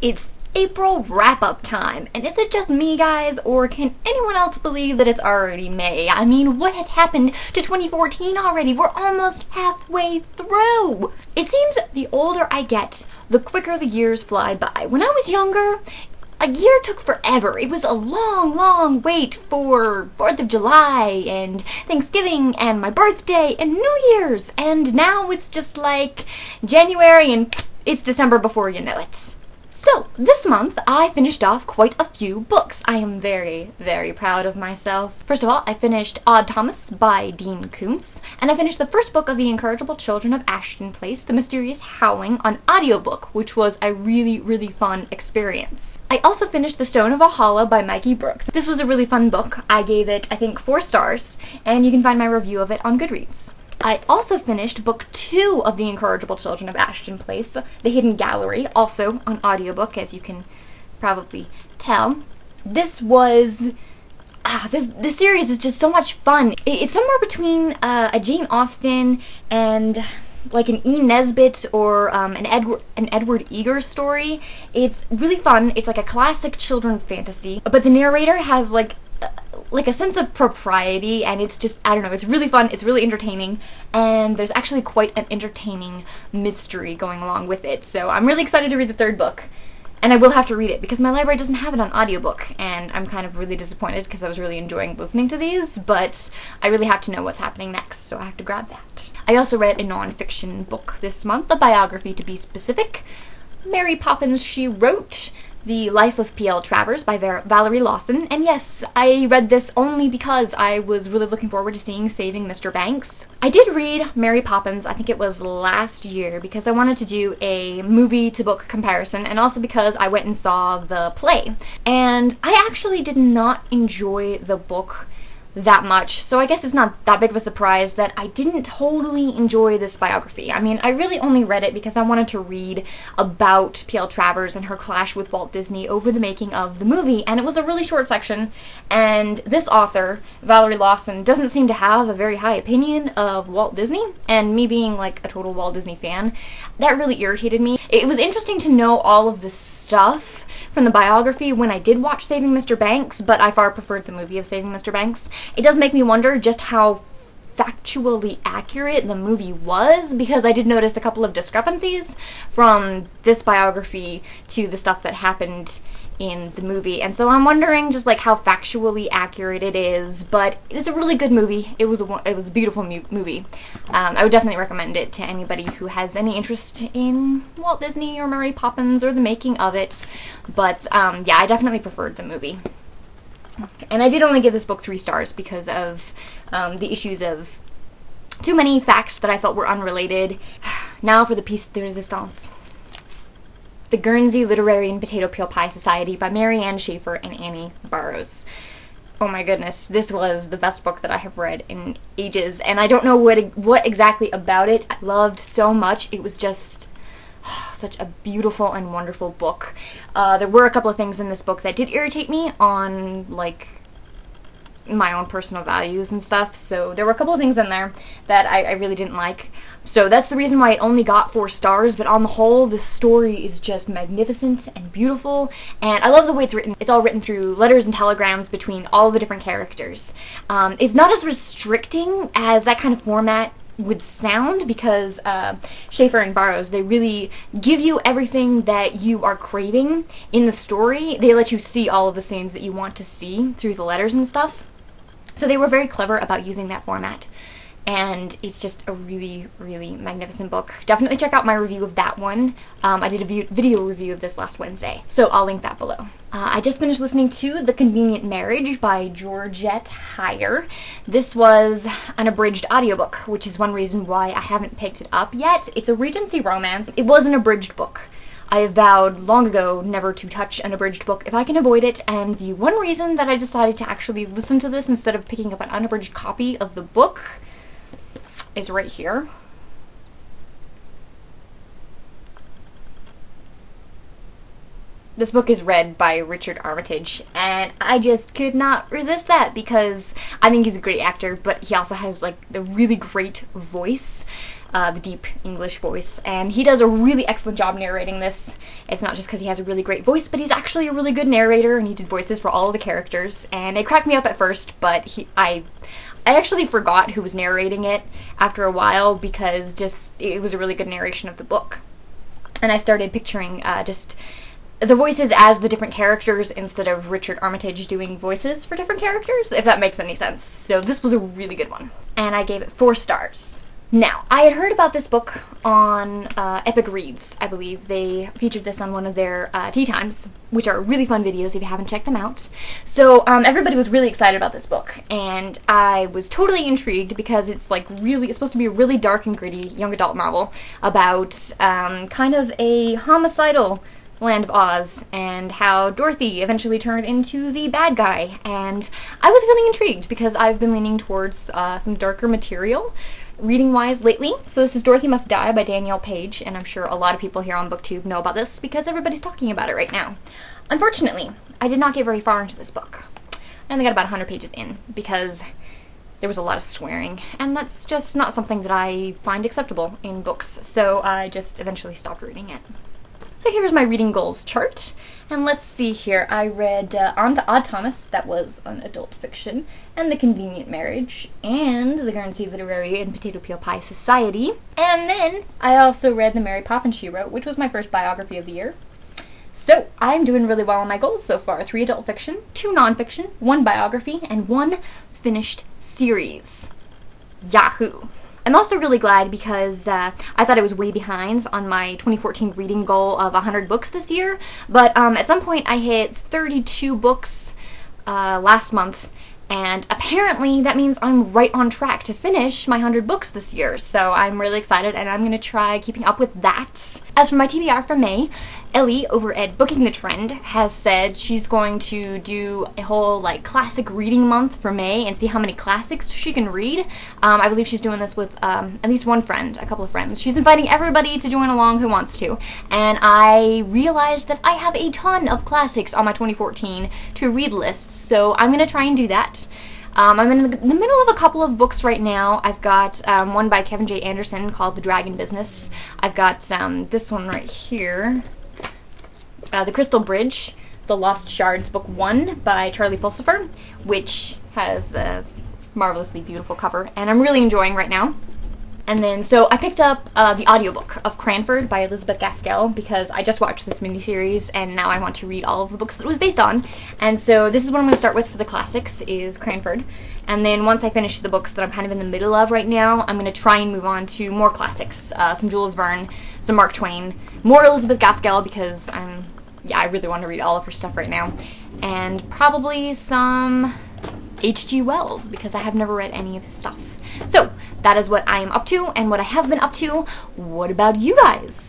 It's April wrap-up time, and is it just me, guys, or can anyone else believe that it's already May? I mean, what has happened to 2014 already? We're almost halfway through! It seems the older I get, the quicker the years fly by. When I was younger, a year took forever. It was a long, long wait for 4th of July and Thanksgiving and my birthday and New Year's. And now it's just like January and it's December before you know it. So, this month I finished off quite a few books. I am very, very proud of myself. First of all, I finished Odd Thomas by Dean Koontz, and I finished the first book of The Incorrigible Children of Ashton Place, The Mysterious Howling, on audiobook, which was a really, really fun experience. I also finished The Stone of Valhalla by Mikey Brooks. This was a really fun book. I gave it, I think, four stars, and you can find my review of it on Goodreads. I also finished book two of The Incorrigible Children of Ashton Place, The Hidden Gallery, also on audiobook, as you can probably tell. This was... Ah, this, this series is just so much fun. It, it's somewhere between uh, a Jane Austen and like an E. Nesbit or um, an Edward an Edward Eager story. It's really fun. It's like a classic children's fantasy, but the narrator has like like a sense of propriety and it's just I don't know it's really fun it's really entertaining and there's actually quite an entertaining mystery going along with it so I'm really excited to read the third book and I will have to read it because my library doesn't have it on audiobook and I'm kind of really disappointed because I was really enjoying listening to these but I really have to know what's happening next so I have to grab that. I also read a non-fiction book this month, a biography to be specific. Mary Poppins She Wrote the Life of P.L. Travers by Ver Valerie Lawson. And yes, I read this only because I was really looking forward to seeing Saving Mr. Banks. I did read Mary Poppins, I think it was last year, because I wanted to do a movie to book comparison, and also because I went and saw the play. And I actually did not enjoy the book that much. So I guess it's not that big of a surprise that I didn't totally enjoy this biography. I mean, I really only read it because I wanted to read about P.L. Travers and her clash with Walt Disney over the making of the movie, and it was a really short section, and this author, Valerie Lawson, doesn't seem to have a very high opinion of Walt Disney, and me being like a total Walt Disney fan, that really irritated me. It was interesting to know all of this stuff from the biography when I did watch Saving Mr. Banks, but I far preferred the movie of Saving Mr. Banks. It does make me wonder just how factually accurate the movie was because I did notice a couple of discrepancies from this biography to the stuff that happened in the movie. And so I'm wondering just like how factually accurate it is, but it's a really good movie. It was a, it was a beautiful mu movie. Um, I would definitely recommend it to anybody who has any interest in Walt Disney or Mary Poppins or the making of it. But um, yeah, I definitely preferred the movie. And I did only give this book three stars because of um, the issues of too many facts that I felt were unrelated. now for the piece de resistance. The Guernsey Literary and Potato Peel Pie Society by Mary Ann Shaffer and Annie Barrows. Oh my goodness, this was the best book that I have read in ages, and I don't know what what exactly about it I loved so much. It was just such a beautiful and wonderful book. Uh, there were a couple of things in this book that did irritate me on, like, my own personal values and stuff. So there were a couple of things in there that I, I, really didn't like. So that's the reason why it only got four stars. But on the whole, the story is just magnificent and beautiful. And I love the way it's written. It's all written through letters and telegrams between all the different characters. Um, it's not as restricting as that kind of format would sound because uh, Shaffer and Barrows, they really give you everything that you are craving in the story. They let you see all of the things that you want to see through the letters and stuff. So they were very clever about using that format. And it's just a really, really magnificent book. Definitely check out my review of that one. Um, I did a video review of this last Wednesday, so I'll link that below. Uh, I just finished listening to The Convenient Marriage by Georgette Heyer. This was an abridged audiobook, which is one reason why I haven't picked it up yet. It's a Regency romance. It was an abridged book. I have vowed long ago never to touch an abridged book if I can avoid it, and the one reason that I decided to actually listen to this instead of picking up an unabridged copy of the book is right here. This book is read by Richard Armitage, and I just could not resist that because I think he's a great actor, but he also has like the really great voice uh, the deep English voice, and he does a really excellent job narrating this. It's not just because he has a really great voice, but he's actually a really good narrator, and he did voices for all the characters. And it cracked me up at first, but he, I, I actually forgot who was narrating it after a while because just it was a really good narration of the book, and I started picturing uh, just the voices as the different characters instead of Richard Armitage doing voices for different characters, if that makes any sense. So this was a really good one. And I gave it four stars. Now, I had heard about this book on uh, Epic Reads, I believe. They featured this on one of their uh, tea times, which are really fun videos if you haven't checked them out. So um, everybody was really excited about this book, and I was totally intrigued because it's like really, it's supposed to be a really dark and gritty young adult novel about um, kind of a homicidal Land of Oz and how Dorothy eventually turned into the bad guy. And I was really intrigued because I've been leaning towards uh, some darker material reading-wise lately. So this is Dorothy Must Die by Danielle Paige, and I'm sure a lot of people here on BookTube know about this because everybody's talking about it right now. Unfortunately, I did not get very far into this book. I only got about 100 pages in because there was a lot of swearing, and that's just not something that I find acceptable in books, so I just eventually stopped reading it. So here's my reading goals chart. And let's see here. I read uh, On to Odd Thomas, that was an adult fiction, and The Convenient Marriage, and The Guernsey Literary and Potato Peel Pie Society. And then I also read The Mary Poppins She Wrote, which was my first biography of the year. So I'm doing really well on my goals so far. Three adult fiction, two nonfiction, one biography, and one finished series. Yahoo! I'm also really glad because uh, I thought I was way behind on my 2014 reading goal of 100 books this year, but um, at some point I hit 32 books uh, last month, and apparently that means I'm right on track to finish my 100 books this year, so I'm really excited and I'm going to try keeping up with that. As for my TBR for May, Ellie over at Booking the Trend has said she's going to do a whole like classic reading month for May and see how many classics she can read. Um, I believe she's doing this with um, at least one friend, a couple of friends. She's inviting everybody to join along who wants to. And I realized that I have a ton of classics on my 2014 to read list, so I'm going to try and do that. Um, I'm in the middle of a couple of books right now. I've got um, one by Kevin J. Anderson called The Dragon Business. I've got um, this one right here, uh, The Crystal Bridge, The Lost Shards, Book 1 by Charlie Pulsipher, which has a marvelously beautiful cover, and I'm really enjoying right now. And then, so I picked up uh, the audiobook of Cranford by Elizabeth Gaskell because I just watched this miniseries and now I want to read all of the books that it was based on. And so this is what I'm going to start with for the classics is Cranford. And then once I finish the books that I'm kind of in the middle of right now, I'm going to try and move on to more classics. Uh, some Jules Verne, some Mark Twain, more Elizabeth Gaskell because I'm, yeah, I really want to read all of her stuff right now. And probably some H.G. Wells because I have never read any of his stuff. So, that is what I am up to and what I have been up to. What about you guys?